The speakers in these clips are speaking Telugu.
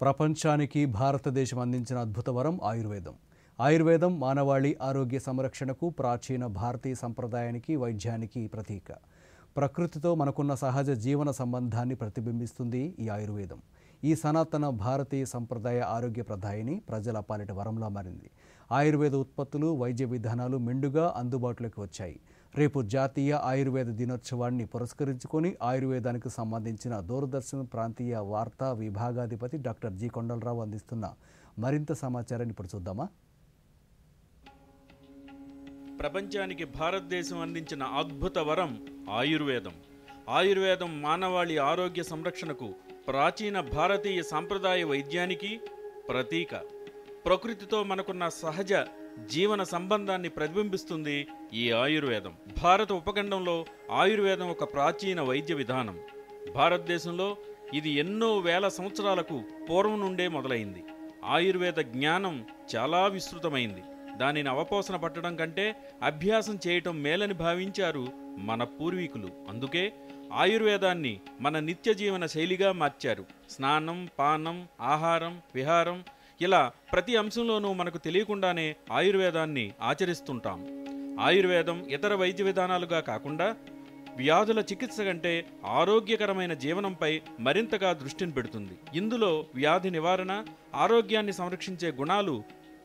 ప్రపంచానికి భారతదేశం అందించిన అద్భుత వరం ఆయుర్వేదం. ఆయుర్వేదం మానవాళి ఆరోగ్య సంరక్షణకు ప్రాచీన భారతీయ సంప్రదాయానికి వైద్యానికి ప్రతీక. ప్రకృతితో మనకున్న సహజ జీవన సంబంధాన్ని ప్రతిబింబిస్తుంది ఈ ఆయుర్వేదం. ఈ సనాతన భారతీయ సంప్రదాయ ఆరోగ్య ప్రధాయిని ప్రజల పాలిట వరంలా మారింది. ఆయుర్వేద ఉత్పత్తులు వైద్య విధానాలు మెండుగా అందుబాటులోకి వచ్చాయి. రేపు జాతీయ ఆయుర్వేద దినోత్సవాన్ని పురస్కరించుకొని ఆయుర్వేదానికి సంబంధించిన దూరదర్శన్ ప్రాంతీయ వార్తా విభాగాధిపతి డాక్టర్ జి కొండలరావు అందిస్తున్న మరింత సమాచారాన్ని ఇప్పుడు చూద్దామా? ప్రపంచానికి భారతదేశం అందించిన అద్భుత వరం ఆయుర్వేదం. ఆయుర్వేదం మానవాళి ఆరోగ్య సంరక్షణకు ప్రాచీన భారతీయ సాంప్రదాయ వైద్యానికి ప్రతీక. ప్రకృతితో మనకున్న సహజ జీవన సంబంధాన్ని ప్రతిబింబిస్తుంది ఈ ఆయుర్వేదం. భారత ఉపఖండంలో ఆయుర్వేదం ఒక ప్రాచీన వైద్య విధానం. భారతదేశంలో ఇది ఎన్నో వేల సంవత్సరాలకు పూర్వం నుండే మొదలైంది. ఆయుర్వేద జ్ఞానం చాలా విస్తృతమైంది. దానిని అవపోసన పట్టడం కంటే అభ్యాసం చేయటం మేలని భావించారు మన పూర్వీకులు. అందుకే ఆయుర్వేదాన్ని మన నిత్య జీవన శైలిగా మార్చారు. స్నానం పానం ఆహారం విహారం ఇలా ప్రతి అంశంలోనూ మనకు తెలియకుండానే ఆయుర్వేదాన్ని ఆచరిస్తుంటాం. ఆయుర్వేదం ఇతర వైద్య విధానాలుగా కాకుండా వ్యాధుల చికిత్స కంటే ఆరోగ్యకరమైన జీవనంపై మరింతగా దృష్టిని పెడుతుంది. ఇందులో వ్యాధి నివారణ ఆరోగ్యాన్ని సంరక్షించే గుణాలు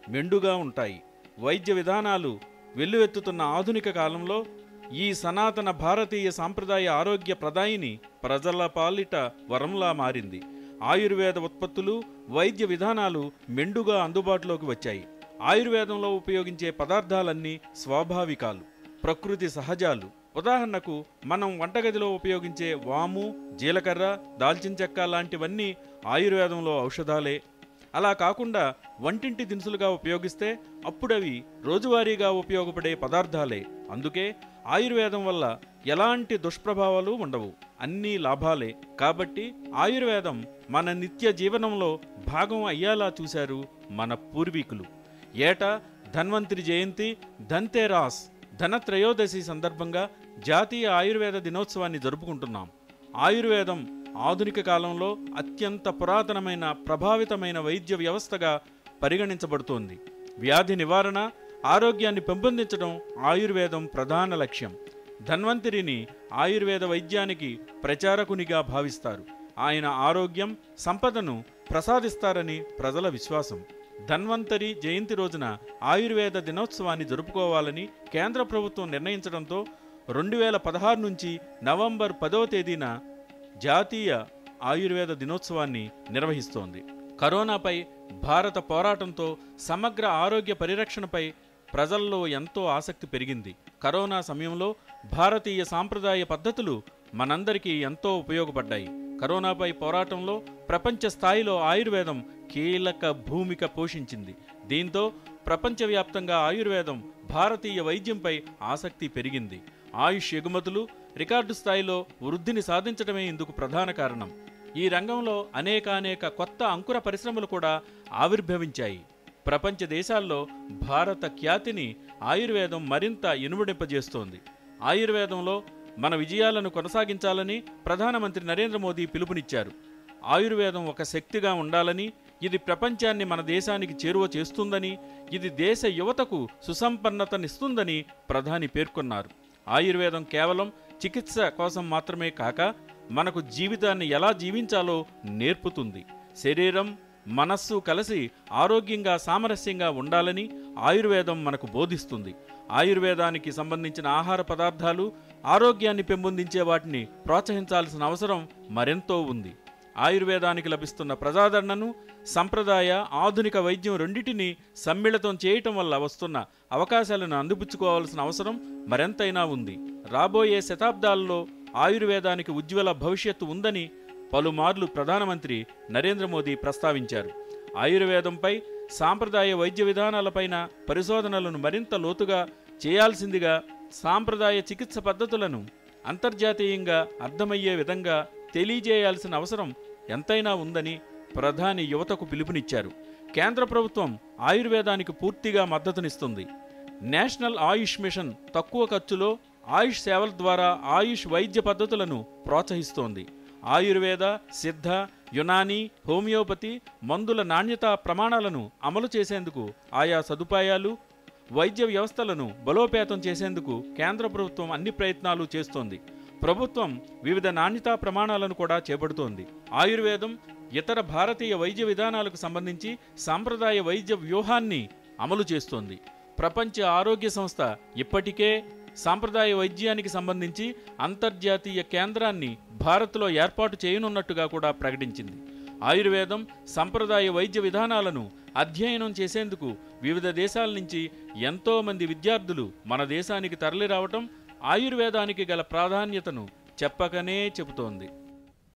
మెండుగా ఉంటాయి. వైద్య విధానాలు వెల్లువెత్తుతున్న ఆధునిక కాలంలో ఈ సనాతన భారతీయ సాంప్రదాయ ఆరోగ్య ప్రదాయిని ప్రజల పాలిట వరంలా మారింది. ఆయుర్వేద ఉత్పత్తులు వైద్య విధానాలు మెండుగా అందుబాటులోకి వచ్చాయి. ఆయుర్వేదంలో ఉపయోగించే పదార్థాలన్నీ స్వాభావికాలు ప్రకృతి సహజాలు. ఉదాహరణకు మనం వంటగదిలో ఉపయోగించే వాము జీలకర్ర దాల్చిన చెక్క లాంటివన్నీ ఆయుర్వేదంలో ఔషధాలే. అలా కాకుండా వంటింటి దినుసులుగా ఉపయోగిస్తే అప్పుడవి రోజువారీగా ఉపయోగపడే పదార్థాలే. అందుకే ఆయుర్వేదం వల్ల ఎలాంటి దుష్ప్రభావాలు ఉండవు. అన్నీ లాభాలే. కాబట్టి ఆయుర్వేదం మన నిత్య జీవనంలో భాగం అయ్యేలా చూశారు మన పూర్వీకులు. ఏటా ధన్వంతరి జయంతి ధన్తేరాస్ ధనత్రయోదశి సందర్భంగా జాతీయ ఆయుర్వేద దినోత్సవాన్ని జరుపుకుంటున్నాం. ఆయుర్వేదం ఆధునిక కాలంలో అత్యంత పురాతనమైన ప్రభావితమైన వైద్య వ్యవస్థగా పరిగణించబడుతోంది. వ్యాధి నివారణ ఆరోగ్యాన్ని పెంపొందించడం ఆయుర్వేదం ప్రధాన లక్ష్యం. ధన్వంతరిని ఆయుర్వేద వైద్యానికి ప్రచారకునిగా భావిస్తారు. ఆయన ఆరోగ్యం సంపదను ప్రసాదిస్తారని ప్రజల విశ్వాసం. ధన్వంతరి జయంతి రోజున ఆయుర్వేద దినోత్సవాన్ని జరుపుకోవాలని కేంద్ర ప్రభుత్వం నిర్ణయించడంతో రెండు వేల పదహారు నుంచి నవంబర్ పదవ తేదీన జాతీయ ఆయుర్వేద దినోత్సవాన్ని నిర్వహిస్తోంది. కరోనాపై భారత పోరాటంతో సమగ్ర ఆరోగ్య పరిరక్షణపై ప్రజల్లో ఎంతో ఆసక్తి పెరిగింది. కరోనా సమయంలో భారతీయ సాంప్రదాయ పద్ధతులు మనందరికీ ఎంతో ఉపయోగపడ్డాయి. కరోనాపై పోరాటంలో ప్రపంచ స్థాయిలో ఆయుర్వేదం కీలక భూమిక పోషించింది. దీంతో ప్రపంచవ్యాప్తంగా ఆయుర్వేదం భారతీయ వైద్యంపై ఆసక్తి పెరిగింది. ఆయుష్ ఎగుమతులు రికార్డు స్థాయిలో వృద్ధిని సాధించడమే ఇందుకు ప్రధాన కారణం. ఈ రంగంలో అనేకానేక కొత్త అంకుర పరిశ్రమలు కూడా ఆవిర్భవించాయి. ప్రపంచ దేశాల్లో భారత ఖ్యాతిని ఆయుర్వేదం మరింత ఇనుమడింపజేస్తోంది. ఆయుర్వేదంలో మన విజయాలను కొనసాగించాలని ప్రధానమంత్రి నరేంద్ర మోదీ పిలుపునిచ్చారు. ఆయుర్వేదం ఒక శక్తిగా ఉండాలని ఇది ప్రపంచాన్ని మన దేశానికి చేరువ చేస్తుందని ఇది దేశ యువతకు సుసంపన్నతనిస్తుందని ప్రధాని పేర్కొన్నారు. ఆయుర్వేదం కేవలం చికిత్స కోసం మాత్రమే కాక మనకు జీవితాన్ని ఎలా జీవించాలో నేర్పుతుంది. శరీరం మనస్సు కలిసి ఆరోగ్యంగా సామరస్యంగా ఉండాలని ఆయుర్వేదం మనకు బోధిస్తుంది. ఆయుర్వేదానికి సంబంధించిన ఆహార పదార్థాలు ఆరోగ్యాన్ని పెంపొందించే వాటిని ప్రోత్సహించాల్సిన అవసరం మరెంతో ఉంది. ఆయుర్వేదానికి లభిస్తున్న ప్రజాదరణను సంప్రదాయ ఆధునిక వైద్యం రెండింటినీ సమ్మిళితం చేయటం వల్ల వస్తున్న అవకాశాలను అందిపుచ్చుకోవాల్సిన అవసరం మరెంతైనా ఉంది. రాబోయే శతాబ్దాల్లో ఆయుర్వేదానికి ఉజ్వల భవిష్యత్తు ఉందని పలుమార్లు ప్రధానమంత్రి నరేంద్ర మోదీ ప్రస్తావించారు. ఆయుర్వేదంపై సాంప్రదాయ వైద్య విధానాలపైన పరిశోధనలను మరింత లోతుగా చేయాల్సిందిగా సాంప్రదాయ చికిత్స పద్ధతులను అంతర్జాతీయంగా అర్థమయ్యే విధంగా తెలియజేయాల్సిన అవసరం ఎంతైనా ఉందని ప్రధాని యువతకు పిలుపునిచ్చారు. కేంద్ర ప్రభుత్వం ఆయుర్వేదానికి పూర్తిగా మద్దతునిస్తుంది. నేషనల్ ఆయుష్ మిషన్ తక్కువ ఖర్చులో ఆయుష్ సేవల ద్వారా ఆయుష్ వైద్య పద్ధతులను ప్రోత్సహిస్తోంది. ఆయుర్వేద సిద్ధ యునానీ హోమియోపతి మందుల నాణ్యతా ప్రమాణాలను అమలు చేసేందుకు ఆయా సదుపాయాలు వైద్య వ్యవస్థలను బలోపేతం చేసేందుకు కేంద్ర ప్రభుత్వం అన్ని ప్రయత్నాలు చేస్తోంది. ప్రభుత్వం వివిధ నాణ్యతా ప్రమాణాలను కూడా చేపడుతోంది. ఆయుర్వేదం ఇతర భారతీయ వైద్య విధానాలకు సంబంధించి సాంప్రదాయ వైద్య వ్యూహాన్ని అమలు చేస్తోంది. ప్రపంచ ఆరోగ్య సంస్థ ఇప్పటికే సాంప్రదాయ వైద్యానికి సంబంధించి అంతర్జాతీయ కేంద్రాన్ని భారత్లో ఏర్పాటు చేయనున్నట్టుగా కూడా ప్రకటించింది. ఆయుర్వేదం సంప్రదాయ వైద్య విధానాలను అధ్యయనం చేసేందుకు వివిధ దేశాల నుంచి ఎంతోమంది విద్యార్థులు మన దేశానికి తరలిరావటం ఆయుర్వేదానికి గల ప్రాధాన్యతను చెప్పకనే చెబుతోంది.